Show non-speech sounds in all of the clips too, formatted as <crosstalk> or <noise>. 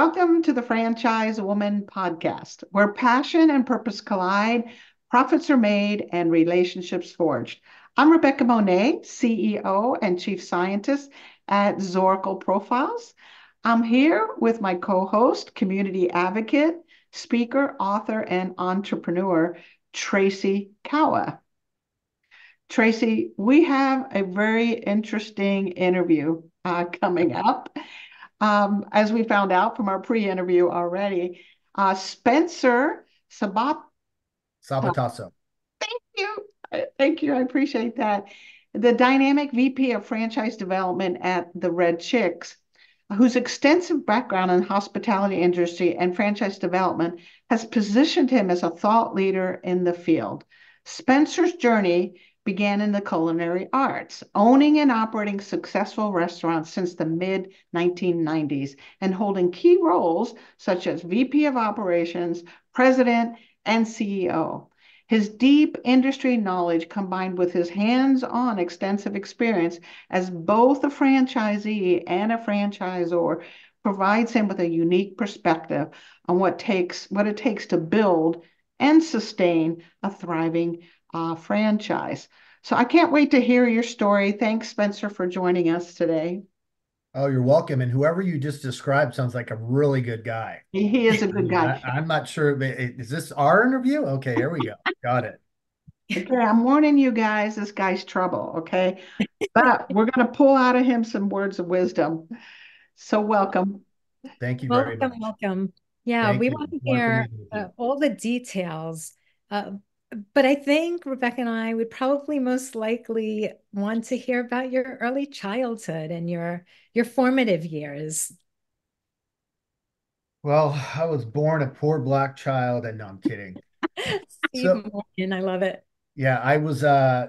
Welcome to the Franchise Woman podcast, where passion and purpose collide, profits are made, and relationships forged. I'm Rebecca Monet, CEO and Chief Scientist at Zorakle Profiles. I'm here with my co host, community advocate, speaker, author, and entrepreneur, Tracy Kawa. Tracy, we have a very interesting interview uh, coming up. Um, as we found out from our pre-interview already, uh, Spencer Sabat Sabatasso. Thank you. Thank you. I appreciate that. The dynamic VP of franchise development at the Red Chickz, whose extensive background in hospitality industry and franchise development has positioned him as a thought leader in the field. Spencer's journey began in the culinary arts, owning and operating successful restaurants since the mid 1990s and holding key roles such as VP of Operations, President, and CEO. His deep industry knowledge combined with his hands on extensive experience as both a franchisee and a franchisor provides him with a unique perspective on what takes what it takes to build and sustain a thriving uh, franchise. So I can't wait to hear your story. Thanks, Spencer, for joining us today. Oh, you're welcome. And whoever you just described sounds like a really good guy. He is a good guy. <laughs> I, am not sure. Is this our interview? Okay, here we go. Got it. Okay, I'm warning you guys, this guy's trouble. Okay. But we're going to pull out of him some words of wisdom. So welcome. Thank you welcome, very much. Welcome. Yeah, Thank we you. want to hear uh, all the details. Uh, but I think Rebecca and I would probably most likely want to hear about your early childhood and your your formative years. Well, I was born a poor black child, and no, I'm kidding. Steve <laughs> so, Morgan, I love it. Yeah, I was uh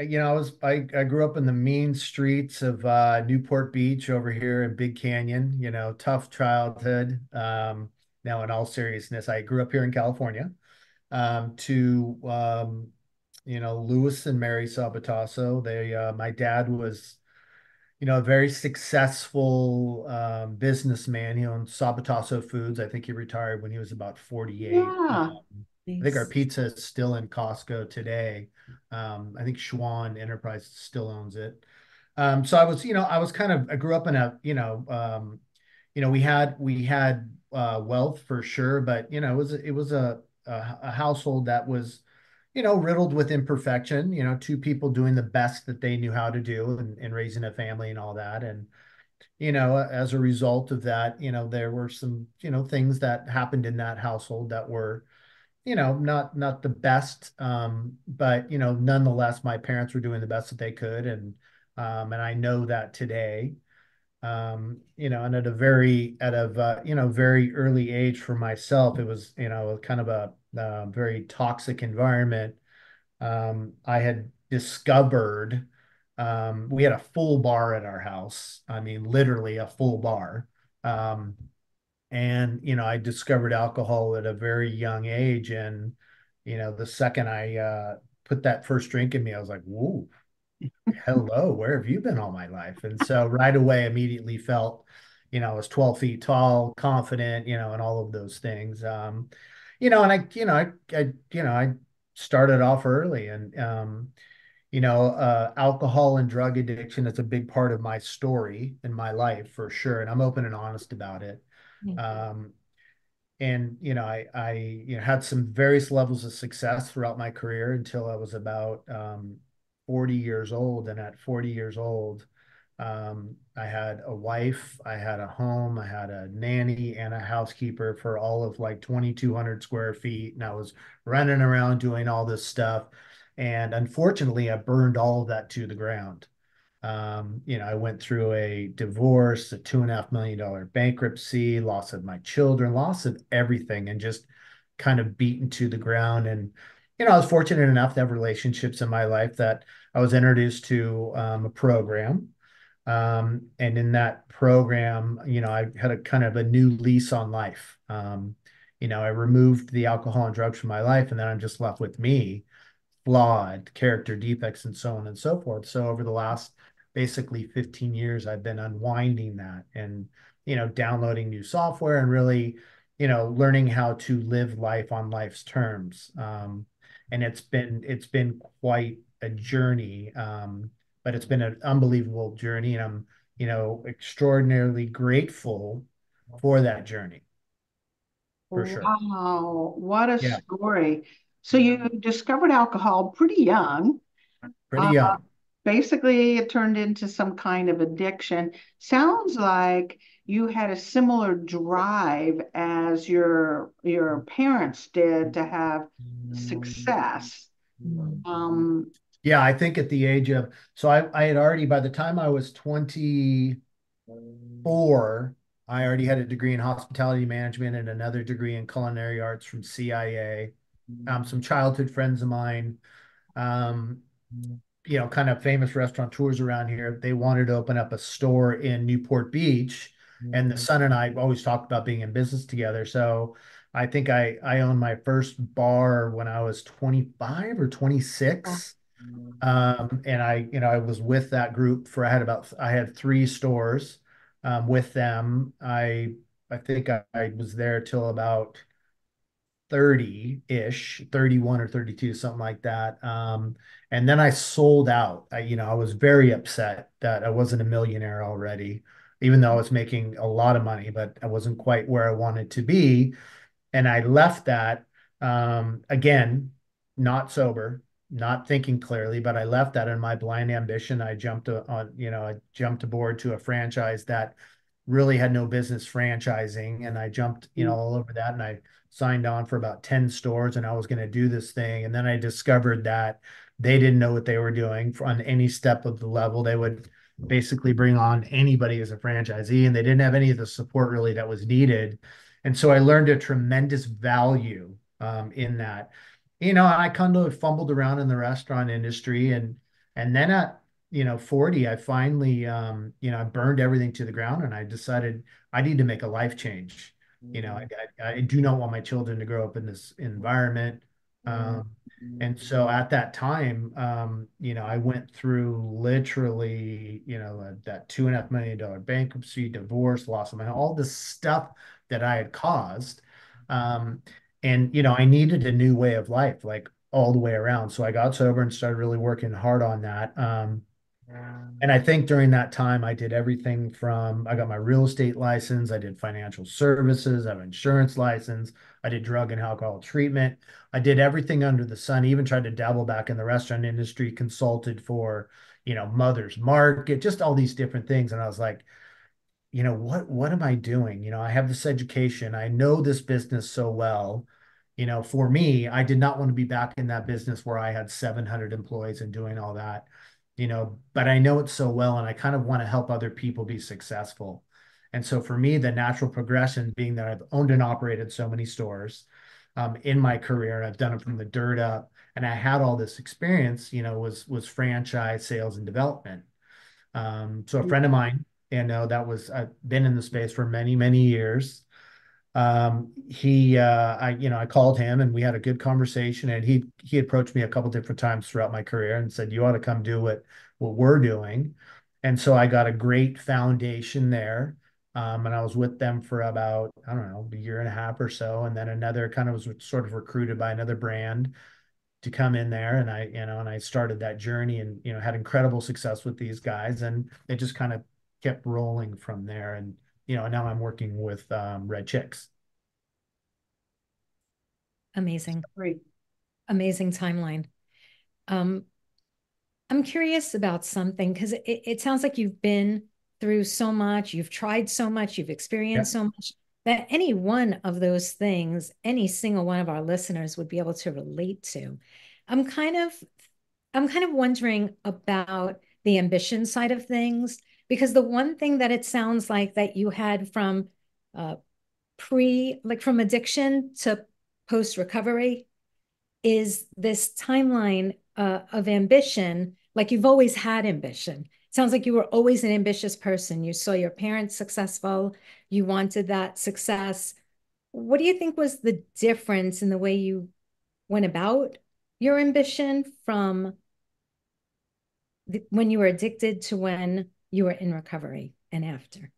you know, I was I, I grew up in the mean streets of uh, Newport Beach over here in Big Canyon. You know, tough childhood. Um, now, in all seriousness, I grew up here in California um, to um, you know Louis and Mary Sabatasso. They uh, my dad was you know a very successful um, businessman. He owned Sabatasso Foods. I think he retired when he was about 48. Yeah. Um, I think our pizza is still in Costco today. Um, I think Schwan Enterprise still owns it. Um, so I was, you know, I was kind of, I grew up in a, you know, um, you know, we had, we had uh, wealth for sure, but you know, it was, it was a, a, a household that was you know riddled with imperfection you know two people doing the best that they knew how to do and, and raising a family and all that. And you know as a result of that you know there were some you know things that happened in that household that were you know not not the best. Um but you know nonetheless my parents were doing the best that they could. And um and i know that today um, you know, and at a very at a uh, you know very early age for myself, it was you know kind of a uh, very toxic environment. Um, I had discovered um, we had a full bar at our house. I mean, literally a full bar. Um, and you know, I discovered alcohol at a very young age, and you know, the second I uh, put that first drink in me, I was like, "Whoa." Hello, where have you been all my life? And so right away, immediately felt, you know, I was 12 feet tall, confident, you know, and all of those things. Um, you know, and I, you know, I, I, you know, I started off early and, um, you know, uh, alcohol and drug addiction is a big part of my story in my life for sure. And I'm open and honest about it. Um, and you know, I, I, you know, had some various levels of success throughout my career until I was about, um, 40 years old. And at 40 years old, um, I had a wife, I had a home, I had a nanny and a housekeeper for all of like 2,200 square feet. And I was running around doing all this stuff. And unfortunately, I burned all of that to the ground. Um, you know, I went through a divorce, a two and a half million dollar bankruptcy, loss of my children, loss of everything, and just kind of beaten to the ground. And, you know, I was fortunate enough to have relationships in my life that I was introduced to um, a program. Um, and in that program, you know, I had a kind of a new lease on life. Um, you know, I removed the alcohol and drugs from my life, and then I'm just left with me, flawed character defects, and so on and so forth. So over the last basically 15 years, I've been unwinding that and, you know, downloading new software and really, you know, learning how to live life on life's terms. Um, and it's been it's been quite a journey, um, but it's been an unbelievable journey, and I'm, you know, extraordinarily grateful for that journey. For sure. Wow, what a yeah. story. So you discovered alcohol pretty young. Pretty young. Uh, basically, it turned into some kind of addiction. Sounds like you had a similar drive as your your parents did to have success. Um, yeah, I think at the age of so I, I had already by the time I was 24, I already had a degree in hospitality management and another degree in culinary arts from CIA. Um, some childhood friends of mine, um, you know, kind of famous restaurateurs around here, they wanted to open up a store in Newport Beach. And the son and I always talked about being in business together. So I think I I owned my first bar when I was 25 or 26. Um, and I, you know, I was with that group for I had about I had three stores um, with them. I I think I, I was there till about 30-ish, 31 or 32, something like that. Um, and then I sold out. I, you know, I was very upset that I wasn't a millionaire already, even though I was making a lot of money, but I wasn't quite where I wanted to be. And I left that um, again, not sober, not thinking clearly, but I left that in my blind ambition. I jumped on, you know, I jumped aboard to a franchise that really had no business franchising. And I jumped, you know, all over that. And I signed on for about 10 stores and I was going to do this thing. And then I discovered that they didn't know what they were doing on any step of the level. They would basically bring on anybody as a franchisee and they didn't have any of the support really that was needed. And so I learned a tremendous value um, in that you know, I kind of fumbled around in the restaurant industry and and then at you know 40 I finally um you know I burned everything to the ground and I decided I need to make a life change. You know, I, I, I do not want my children to grow up in this environment. Um, and so at that time, um, you know, I went through literally, you know, uh, that two and a half million dollar bankruptcy, divorce, loss of my all this stuff that I had caused. Um, and you know i needed a new way of life like all the way around. So i got sober and started really working hard on that um, and i think during that time i did everything from i got my real estate license i did financial services i have an insurance license i did drug and alcohol treatment. I did everything under the sun even tried to dabble back in the restaurant industry consulted for you know mother's market just all these different things. And i was like you know what what am i doing? You know i have this education. I know this business so well. You know for me i did not want to be back in that business where i had 700 employees and doing all that you know but i know it so well and i kind of want to help other people be successful. And so for me the natural progression being that i've owned and operated so many stores um, in my career i've done it from the dirt up and i had all this experience you know was was franchise sales and development. Um, so a friend of mine you know that was I've been in the space for many many years. Um, he uh, I you know I called him and we had a good conversation and he he approached me a couple different times throughout my career and said you ought to come do what what we're doing. And so I got a great foundation there. Um, and I was with them for about, I don't know, a year and a half or so. And then another kind of was sort of recruited by another brand to come in there and I, you know, and I started that journey and, you know, had incredible success with these guys and it just kind of kept rolling from there. And, you know, now I'm working with um, Red Chickz. Amazing. Great. Amazing timeline. Um, I'm curious about something because it, it sounds like you've been through so much, you've tried so much, you've experienced so much that any one of those things, any single one of our listeners would be able to relate to. I'm kind of, I'm kind of wondering about the ambition side of things because the one thing that it sounds like that you had from uh, pre like from addiction to post recovery is this timeline uh, of ambition. Like you've always had ambition. Sounds like you were always an ambitious person. You saw your parents successful. You wanted that success. What do you think was the difference in the way you went about your ambition from when you were addicted to when you were in recovery and after?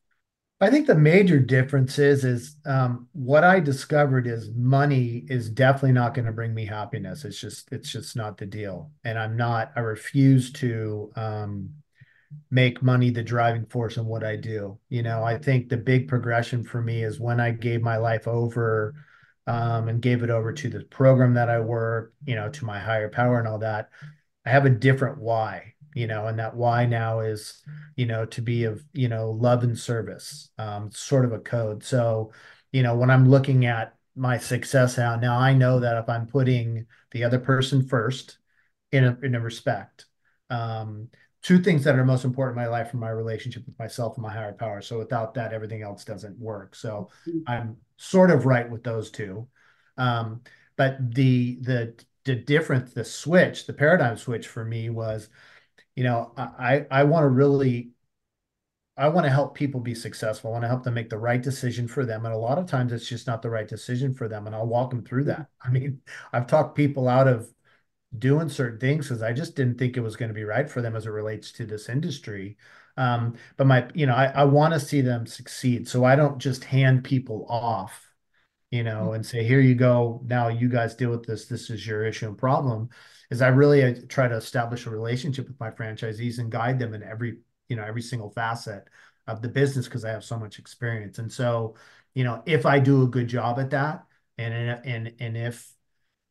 I think the major difference is is um, what I discovered is money is definitely not going to bring me happiness. It's just it's just not the deal, and I'm not. I refuse to um, make money the driving force in what I do. You know, I think the big progression for me is when I gave my life over um, and gave it over to the program that I work, you know, to my higher power and all that. I have a different why you know, and that why now is, you know, to be of, you know, love and service, um, sort of a code. So, you know, when I'm looking at my success now, now I know that if I'm putting the other person first in a, in a respect, um, two things that are most important in my life are my relationship with myself and my higher power. So without that, everything else doesn't work. So mm-hmm. I'm sort of right with those two. Um, but the, the, the difference, the switch, the paradigm switch for me was, you know, I I want to really I want to help people be successful. I want to help them make the right decision for them. And a lot of times it's just not the right decision for them. And I'll walk them through that. <laughs> I mean, I've talked people out of doing certain things because I just didn't think it was going to be right for them as it relates to this industry. Um, but my, you know, I, I want to see them succeed. So I don't just hand people off, you know, and say, here you go. Now you guys deal with this. This is your issue and problem is I really try to establish a relationship with my franchisees and guide them in every you know every single facet of the business because I have so much experience. And so, you know, if I do a good job at that, and and and if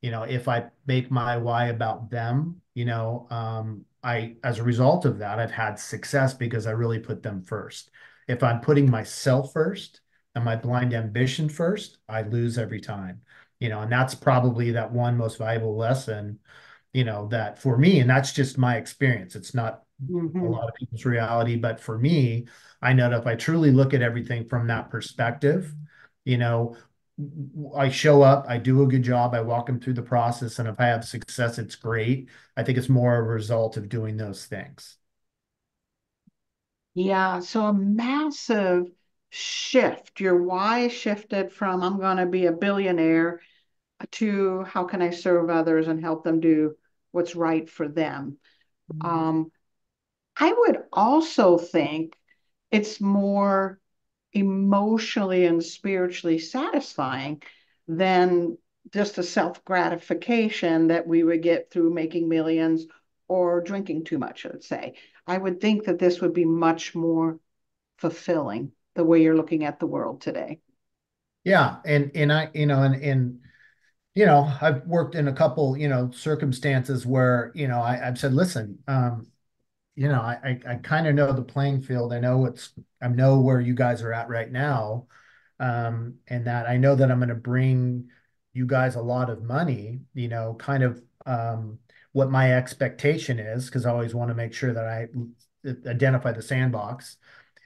you know if I make my why about them, you know, um, I as a result of that, I've had success because I really put them first. If I'm putting myself first and my blind ambition first, I lose every time. You know, and that's probably that one most valuable lesson you know that for me and that's just my experience. It's not mm-hmm. a lot of people's reality but for me i know that if i truly look at everything from that perspective you know i show up i do a good job i walk them through the process and if i have success it's great. I think it's more a result of doing those things. Yeah so a massive shift. Your why shifted from i'm going to be a billionaire to how can I serve others and help them do what's right for them. Mm-hmm. Um, I would also think it's more emotionally and spiritually satisfying than just a self gratification that we would get through making millions or drinking too much, let's say. I would think that this would be much more fulfilling the way you're looking at the world today. Yeah. And, and I, you know, and, and, you know, I've worked in a couple, you know, circumstances where, you know, I, have said, listen, um, you know, I, I, I kind of know the playing field. I know what's, I know where you guys are at right now. Um, and that I know that I'm going to bring you guys a lot of money, you know, kind of, um, what my expectation is, because I always want to make sure that I identify the sandbox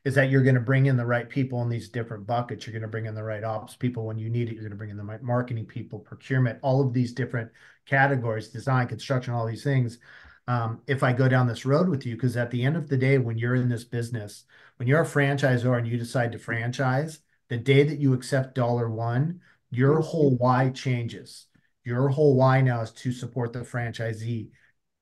is that you're going to bring in the right people in these different buckets. You're going to bring in the right ops people when you need it. You're going to bring in the right marketing people, procurement, all of these different categories, design, construction, all these things. Um, if I go down this road with you, because at the end of the day, when you're in this business, when you're a franchisor and you decide to franchise, the day that you accept dollar one, your whole why changes. Your whole why now is to support the franchisee,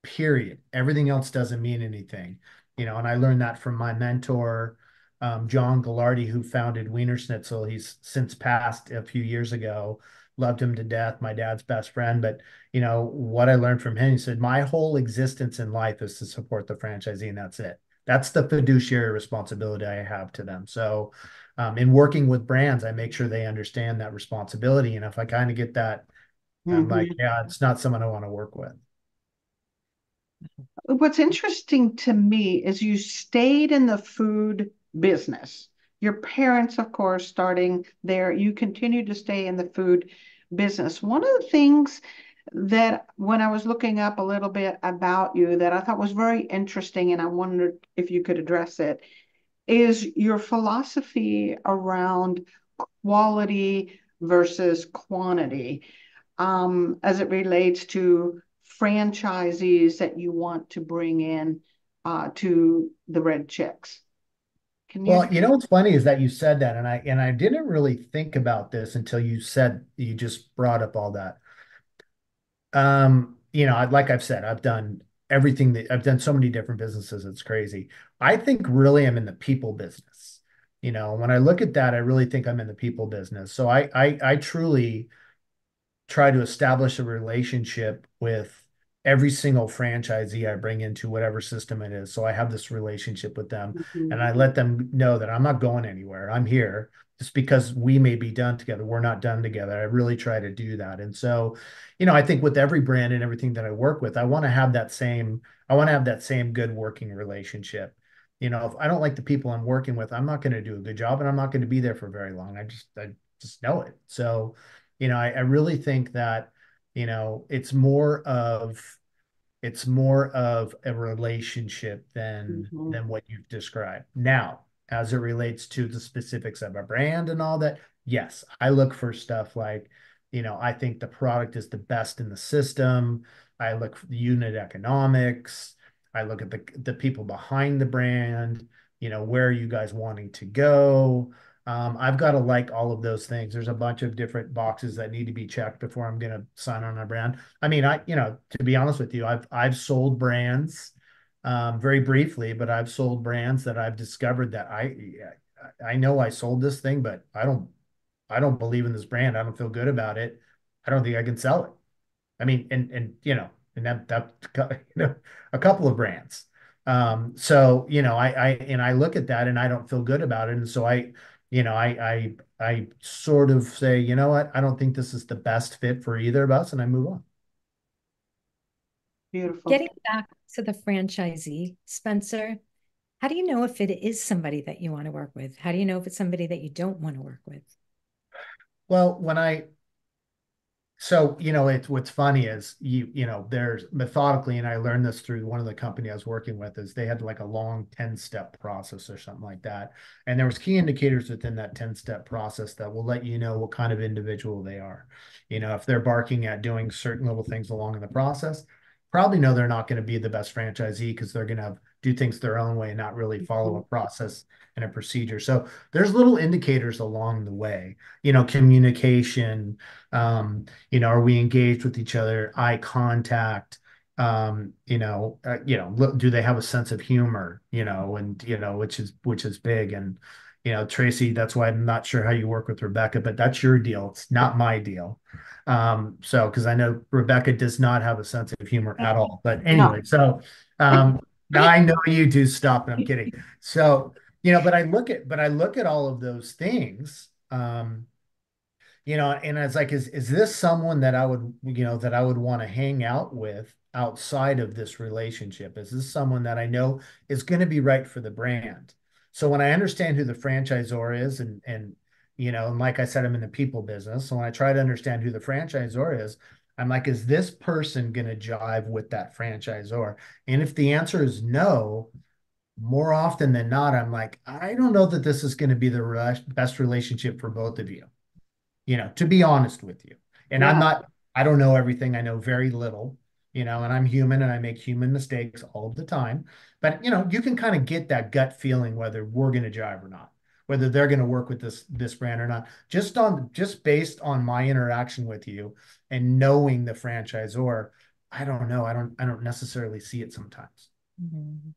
period. Everything else doesn't mean anything. You know, and I learned that from my mentor, um, John Galardi, who founded Wienerschnitzel. He's since passed a few years ago. Loved him to death, my dad's best friend. But you know what I learned from him, he said, "My whole existence in life is to support the franchisee, and that's it. That's the fiduciary responsibility I have to them." So, um, in working with brands, I make sure they understand that responsibility. And if I kind of get that, mm-hmm. I'm like, yeah, it's not someone I want to work with. What's interesting to me is you stayed in the food business. Your parents, of course, starting there, you continue to stay in the food business. One of the things that when I was looking up a little bit about you that I thought was very interesting, and I wondered if you could address it, is your philosophy around quality versus quantity um, as it relates to franchisees that you want to bring in uh, to the Red Chickz. Can you? Well, you know what's funny is that you said that, and I and I didn't really think about this until you said you just brought up all that. Um, you know, like I've said, I've done everything that I've done so many different businesses, it's crazy. I think really I'm in the people business. You know, when I look at that, I really think I'm in the people business. So I I, I truly try to establish a relationship with every single franchisee I bring into whatever system it is. So I have this relationship with them mm-hmm. and I let them know that I'm not going anywhere. I'm here just because we may be done together. We're not done together. I really try to do that. And so, you know, I think with every brand and everything that I work with, I want to have that same, I want to have that same good working relationship. You know, if I don't like the people I'm working with, I'm not going to do a good job and I'm not going to be there for very long. I just, I just know it. So, you know, I, I really think that you know, it's more of it's more of a relationship than mm-hmm. than what you've described. Now, as it relates to the specifics of a brand and all that, yes, I look for stuff like, you know, I think the product is the best in the system. I look for the unit economics. I look at the the people behind the brand. You know, where are you guys wanting to go? Um, I've got to like all of those things. There's a bunch of different boxes that need to be checked before I'm going to sign on a brand. I mean, I, you know, to be honest with you, I've, I've sold brands, um, very briefly, but I've sold brands that I've discovered that I, I know I sold this thing, but I don't, I don't believe in this brand. I don't feel good about it. I don't think I can sell it. I mean, and, and, you know, and that, that, <laughs> you know, a couple of brands. Um, so, you know, I, I, and I look at that and I don't feel good about it. And so I, you know, I I I sort of say, you know what, I don't think this is the best fit for either of us, and I move on. Beautiful. Getting back to the franchisee, Spencer, how do you know if it is somebody that you want to work with? How do you know if it's somebody that you don't want to work with? Well, when I so, you know, it's what's funny is you, you know, there's methodically, and I learned this through one of the company I was working with, is they had like a long 10 step process or something like that. And there was key indicators within that 10 step process that will let you know what kind of individual they are. You know, if they're barking at doing certain little things along in the process, probably know they're not going to be the best franchisee because they're going to have do things their own way and not really follow a process and a procedure. So there's little indicators along the way, you know, communication, um, you know, are we engaged with each other, eye contact, um, you know, uh, you know, look, do they have a sense of humor, you know, and, you know, which is, which is big. And, you know, Tracy, that's why I'm not sure how you work with Rebecca, but that's your deal. It's not my deal. Um, so, cause I know Rebecca does not have a sense of humor at all, but anyway, no. so, um, now I know you do stop. I'm <laughs> kidding. So, you know, but I look at, but I look at all of those things, um, you know, and it's like, is, is this someone that I would, you know, that I would want to hang out with outside of this relationship? Is this someone that I know is going to be right for the brand? So when I understand who the franchisor is and, and, you know, and like I said, I'm in the people business. So when I try to understand who the franchisor is, I'm like, is this person going to jive with that franchisor? And if the answer is no, more often than not, I'm like, I don't know that this is going to be the best relationship for both of you, you know, to be honest with you. And yeah. I'm not, I don't know everything. I know very little, you know, and I'm human and I make human mistakes all of the time. But, you know, you can kind of get that gut feeling whether we're going to jive or not whether they're going to work with this this brand or not just on just based on my interaction with you and knowing the franchisor i don't know i don't i don't necessarily see it sometimes mm-hmm.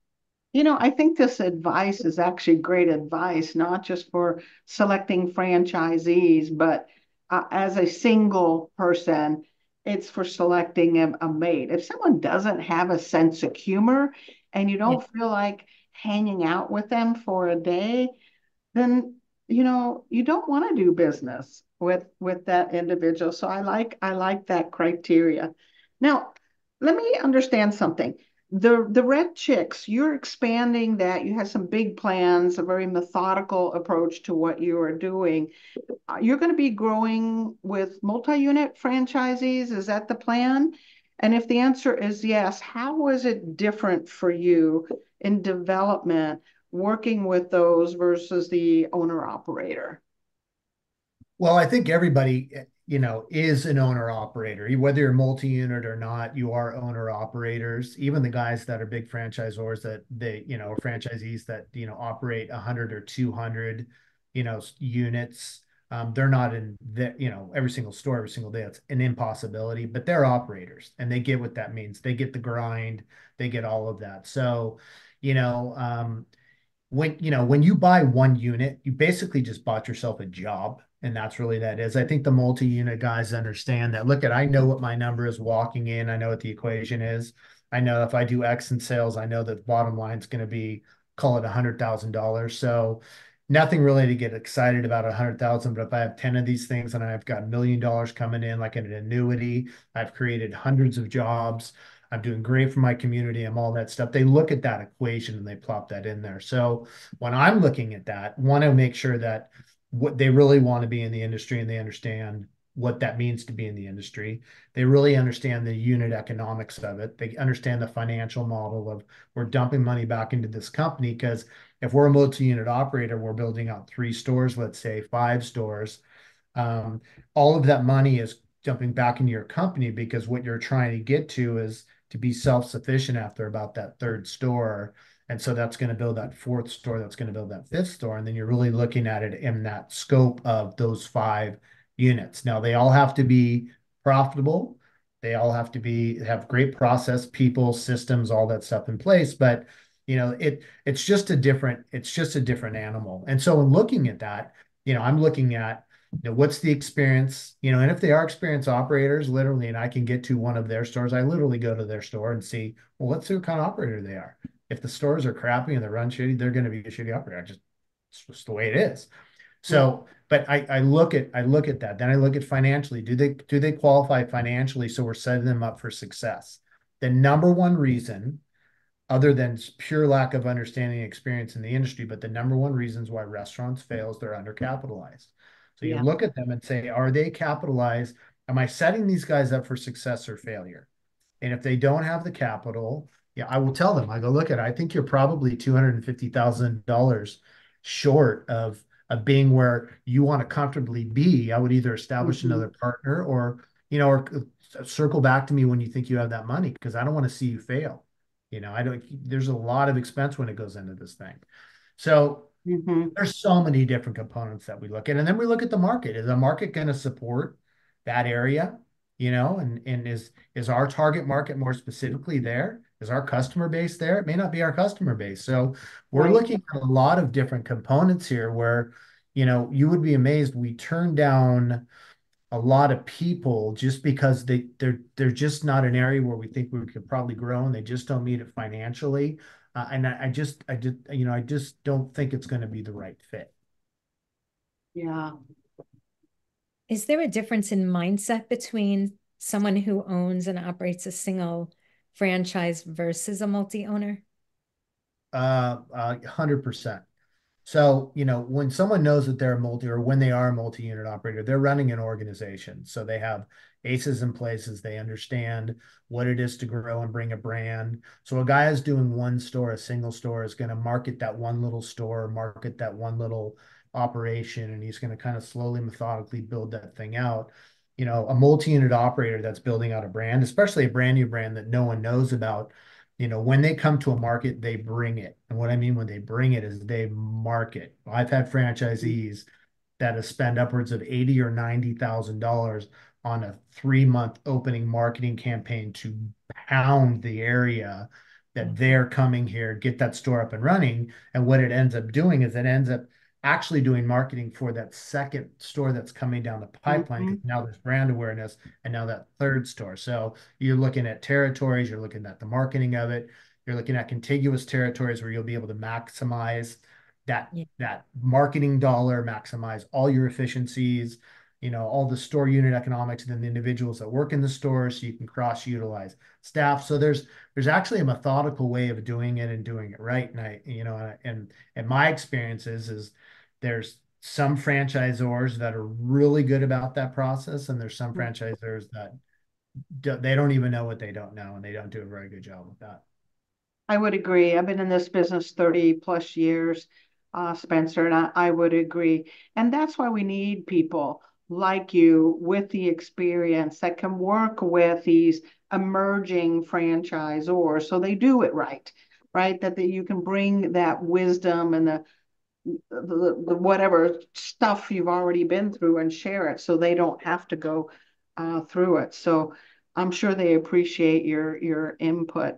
you know i think this advice is actually great advice not just for selecting franchisees but uh, as a single person it's for selecting a, a mate if someone doesn't have a sense of humor and you don't yeah. feel like hanging out with them for a day then you know you don't want to do business with with that individual. So i like i like that criteria. Now let me understand something. The the Red Chickz you're expanding that. You have some big plans a very methodical approach to what you are doing. You're going to be growing with multi-unit franchisees. Is that the plan? And if the answer is yes how was it different for you in development working with those versus the owner operator? Well, I think everybody, you know, is an owner operator. Whether you're multi-unit or not, you are owner operators. Even the guys that are big franchisors that they, you know, franchisees that, you know, operate 100 or 200, you know, units. Um, they're not in the, you know, every single store, every single day. It's an impossibility, but they're operators and they get what that means. They get the grind, they get all of that. So, you know, um, when you know when you buy one unit, you basically just bought yourself a job, and that's really that is. I think the multi-unit guys understand that. Look at, I know what my number is walking in. I know what the equation is. I know if I do X in sales, I know that the bottom line is going to be call it a hundred thousand dollars. So nothing really to get excited about a hundred thousand, but if I have 10 of these things and I've got a million dollars coming in like an annuity, I've created hundreds of jobs. I'm doing great for my community. I'm all that stuff. They look at that equation and they plop that in there. So when I'm looking at that, want to make sure that what they really want to be in the industry and they understand what that means to be in the industry. They really understand the unit economics of it. They understand the financial model of we're dumping money back into this company because if we're a multi-unit operator, we're building out three stores, let's say five stores. Um, all of that money is jumping back into your company because what you're trying to get to is to be self-sufficient after about that third store. And so that's going to build that fourth store, that's going to build that fifth store. And then you're really looking at it in that scope of those five units. Now they all have to be profitable. They all have to be have great process, people, systems, all that stuff in place. But you know, it it's just a different it's just a different animal. And so in looking at that, you know, I'm looking at you know, what's the experience, you know, and if they are experienced operators, literally, and I can get to one of their stores, I literally go to their store and see, well, let's see what kind of operator they are. If the stores are crappy and they run shitty, they're going to be a shitty operator. I just it's just the way it is. Hmm. So, but I, I look at I look at that. Then I look at financially. Do they do they qualify financially? So we're setting them up for success. The number one reason, other than pure lack of understanding experience in the industry, but the number one reasons why restaurants fails, they're undercapitalized. So you yeah. look at them and say, are they capitalized? Am I setting these guys up for success or failure? And if they don't have the capital, yeah, I will tell them. I go, look at, it, I think you're probably two hundred and fifty thousand dollars short of of being where you want to comfortably be, I would either establish mm-hmm. another partner or, you know, or uh, circle back to me when you think you have that money because I don't want to see you fail. You know, I don't, there's a lot of expense when it goes into this thing. So mm-hmm. there's so many different components that we look at. And then we look at the market. Is the market going to support that area? You know, and and is is our target market more specifically there? Is our customer base there? It may not be our customer base. So we're right. looking at a lot of different components here where, you know, you would be amazed. We turn down a lot of people just because they they're they're just not an area where we think we could probably grow and they just don't meet it financially. Uh, and I, I just I just you know I just don't think it's going to be the right fit. Yeah. Is there a difference in mindset between someone who owns and operates a single franchise versus a multi-owner? Uh, uh, 100%. So, you know, when someone knows that they're a multi or when they are a multi-unit operator, they're running an organization. So they have aces in places. They understand what it is to grow and bring a brand. So a guy is doing one store, a single store is going to market that one little store, market that one little operation, and he's going to kind of slowly, methodically build that thing out you know, a multi-unit operator that's building out a brand, especially a brand new brand that no one knows about, you know, when they come to a market, they bring it. And what I mean when they bring it is they market. I've had franchisees that have spent upwards of eighty or ninety thousand dollars on a three-month opening marketing campaign to pound the area that they're coming here, get that store up and running. And what it ends up doing is it ends up actually doing marketing for that second store that's coming down the pipeline. Mm-hmm. Now there's brand awareness and now that third store. So you're looking at territories, you're looking at the marketing of it, you're looking at contiguous territories where you'll be able to maximize that yeah. that marketing dollar, maximize all your efficiencies, you know, all the store unit economics and then the individuals that work in the store so you can cross utilize staff. So there's there's actually a methodical way of doing it and doing it right. And I, you know, and and my experience is is there's some franchisors that are really good about that process, and there's some hmm. franchisors that do, they don't even know what they don't know, and they don't do a very good job with that. I would agree. I've been in this business 30 plus years, uh, Spencer, and I, I would agree. And that's why we need people like you with the experience that can work with these emerging franchisors so they do it right, right? That, that you can bring that wisdom and the the, the whatever stuff you've already been through and share it so they don't have to go uh, through it. So I'm sure they appreciate your your input.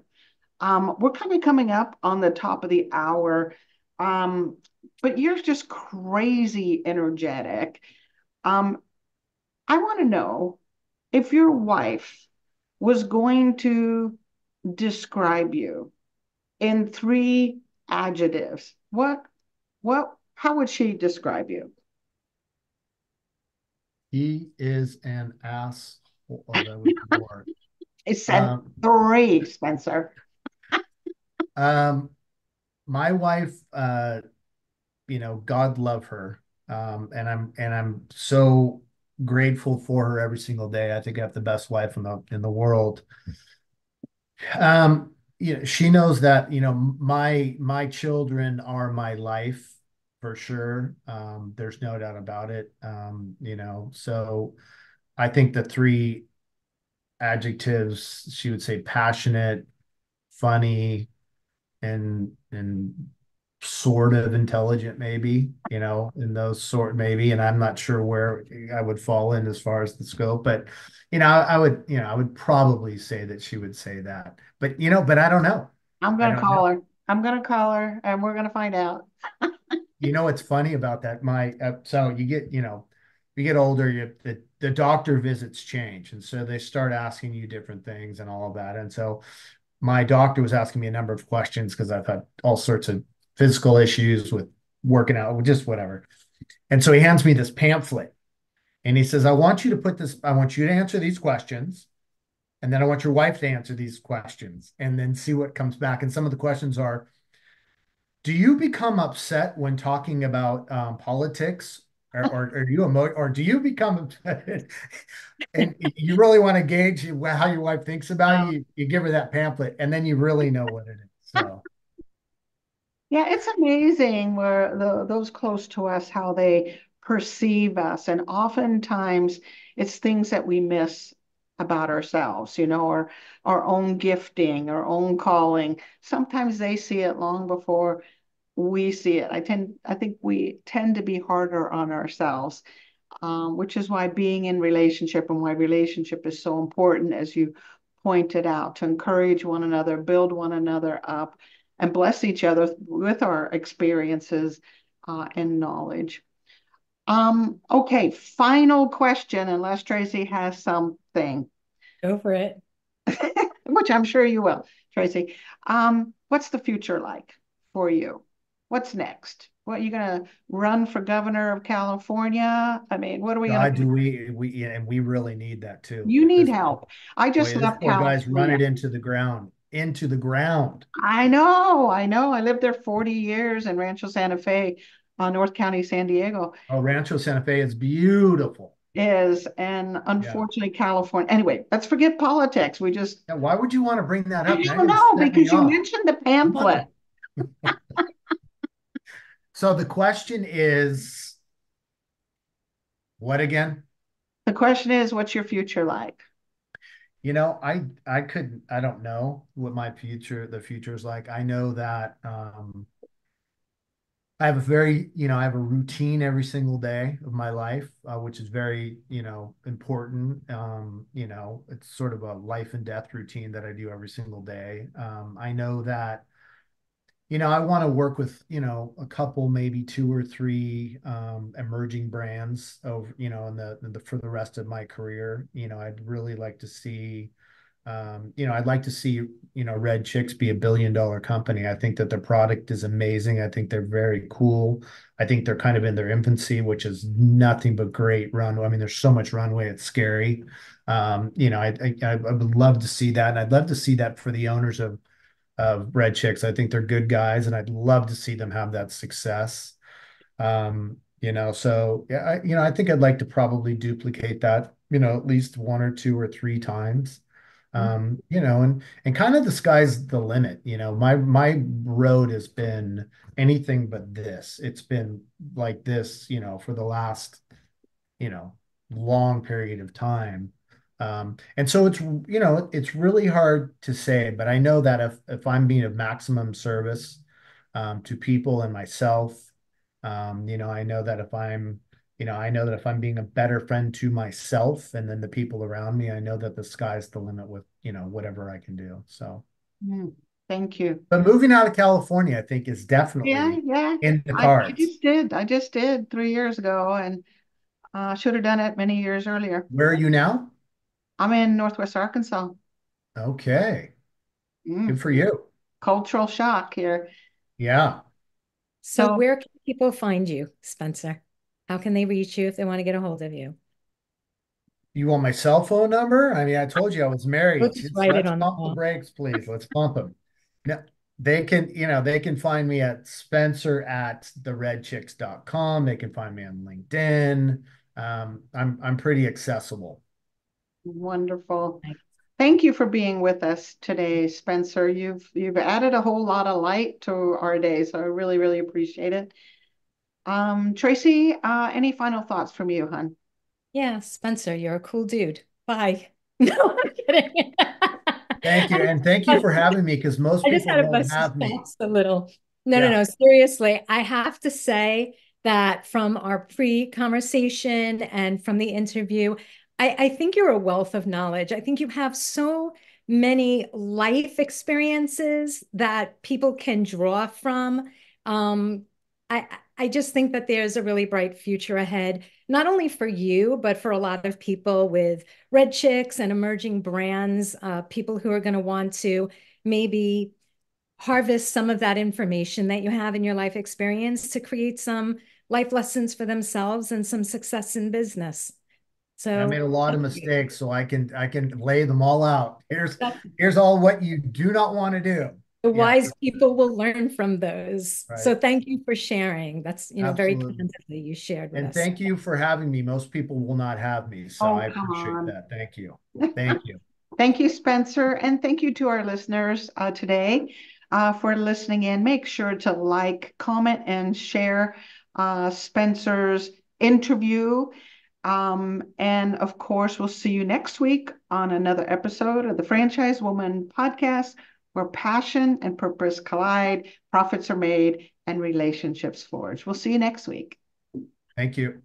Um, we're kind of coming up on the top of the hour, um, but you're just crazy energetic. Um, I want to know if your wife was going to describe you in three adjectives, what what how would she describe you? He is an ass. Oh, that was more. I said um, three, Spencer. <laughs> um, my wife, uh, you know, God love her. Um, and I'm and I'm so grateful for her every single day. I think I have the best wife in the in the world. Um, you know, she knows that, you know, my my children are my life for sure. Um, there's no doubt about it. Um, you know, so I think the three adjectives she would say passionate, funny, and and sort of intelligent maybe you know in those sort maybe and i'm not sure where i would fall in as far as the scope but you know I, I would you know i would probably say that she would say that but you know but i don't know. I'm gonna call know. her. I'm gonna call her and we're gonna find out. <laughs> You know what's funny about that my uh, so you get you know you get older you the, the doctor visits change and so they start asking you different things and all of that and so my doctor was asking me a number of questions because i've had all sorts of physical issues with working out, just whatever. And so he hands me this pamphlet and he says, I want you to put this, I want you to answer these questions. And then I want your wife to answer these questions and then see what comes back. And some of the questions are Do you become upset when talking about um, politics? Or, or, are you emo- or do you become <laughs> and you really want to gauge how your wife thinks about you you give her that pamphlet and then you really know what it is yeah, it's amazing where the, those close to us, how they perceive us. And oftentimes it's things that we miss about ourselves, you know, or our own gifting, our own calling. Sometimes they see it long before we see it. I tend, I think we tend to be harder on ourselves, um, which is why being in relationship and why relationship is so important, as you pointed out, to encourage one another, build one another up and bless each other with our experiences uh, and knowledge. Um, okay, final question, unless Tracy has something. Go for it. <laughs> Which I'm sure you will, Tracy. Um, what's the future like for you? What's next? What are you gonna run for governor of California? I mean, what are we gonna do? We we and we really need that too. You need help. I just boy, left California. Guys, run it into the ground into the ground. I know, I know. I lived there 40 years in Rancho Santa Fe, uh, North County, San Diego. Oh, Rancho Santa Fe is beautiful. Is and unfortunately yeah. California. Anyway, let's forget politics. We just yeah, why would you want to bring that up? I don't know because you off. mentioned the pamphlet. <laughs> so the question is what again? The question is, what's your future like? You know, I I could I don't know what my future the future is like. I know that um I have a very, you know, I have a routine every single day of my life, uh, which is very, you know, important. Um, you know, it's sort of a life and death routine that I do every single day. Um, I know that you know, I want to work with, you know, a couple, maybe two or three um, emerging brands over, you know, in the, in the for the rest of my career. You know, I'd really like to see, um, you know, I'd like to see, you know, Red Chickz be a billion dollar company. I think that their product is amazing. I think they're very cool. I think they're kind of in their infancy, which is nothing but great runway. I mean, there's so much runway, it's scary. Um, you know, I, I I would love to see that, and I'd love to see that for the owners of of Red Chickz. I think they're good guys, and I'd love to see them have that success. Um, you know, so yeah, I, you know, I think I'd like to probably duplicate that, you know, at least one or two or three times. Mm-hmm. Um, you know, and and kind of the sky's the limit. You know, my my road has been anything but this. It's been like this, you know, for the last, you know, long period of time. Um, and so it's you know it's really hard to say, but I know that if if I'm being of maximum service um, to people and myself, Um, you know, I know that if I'm, you know, I know that if I'm being a better friend to myself and then the people around me, I know that the sky's the limit with, you know, whatever I can do. So mm, thank you. But moving out of California, I think is definitely yeah, yeah. in the cards. I, I just did. I just did three years ago and uh should have done it many years earlier. Where are you now? I'm in Northwest Arkansas. Okay. Mm. Good for you. Cultural shock here. Yeah. So, so where can people find you, Spencer? How can they reach you if they want to get a hold of you? You want my cell phone number? I mean, I told you I was married. Let's, let's write it on pump the, the brakes, please. Let's pump them. No, they can, you know, they can find me at Spencer at theredchickz.com. They can find me on LinkedIn. Um, I'm I'm pretty accessible. Wonderful. Thank you for being with us today, Spencer. You've you've added a whole lot of light to our day, so I really really appreciate it. Um, Tracy, uh, any final thoughts from you, hon? Yeah, Spencer, you're a cool dude. Bye. <laughs> No, I'm <laughs> kidding. thank you, and thank you for having me because most I people don't have me. A little. No, yeah. no, no. Seriously, I have to say that from our pre-conversation and from the interview, I, I think you're a wealth of knowledge. I think you have so many life experiences that people can draw from. Um, I, I just think that there's a really bright future ahead, not only for you, but for a lot of people with Red Chickz and emerging brands, uh, people who are going to want to maybe harvest some of that information that you have in your life experience to create some life lessons for themselves and some success in business. So I made a lot of mistakes, so I can I can lay them all out. Here's here's all what you do not want to do. The yeah. wise people will learn from those. Right. So thank you for sharing. That's you know Absolutely. very candidly you shared And us. thank you for having me. Most people will not have me, so oh, I appreciate on. that. Thank you. <laughs> Thank you. thank you, Spencer, and thank you to our listeners uh, today uh, for listening in. Make sure to like, comment, and share uh, Spencer's interview. Um, and of course, we'll see you next week on another episode of the Franchise Woman podcast, where passion and purpose collide, profits are made, and relationships forge. We'll see you next week. Thank you.